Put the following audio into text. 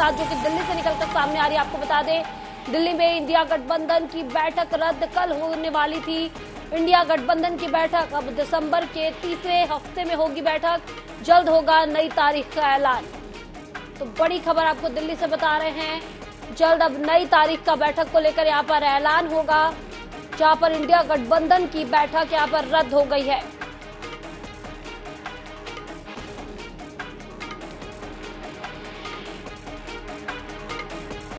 साथ जो कि दिल्ली से निकलकर सामने आ रही है। आपको बता दें, दिल्ली में इंडिया गठबंधन की बैठक रद्द कल होने वाली थी। इंडिया गठबंधन की बैठक अब दिसंबर के तीसरे हफ़्ते में होगी बैठक। जल्द होगा नई तारीख का ऐलान। तो बड़ी खबर आपको दिल्ली से बता रहे हैं। जल्द अब नई तारीख का बैठक को लेकर यहाँ पर ऐलान होगा, जहाँ पर इंडिया गठबंधन की बैठक यहाँ पर रद्द हो गई है।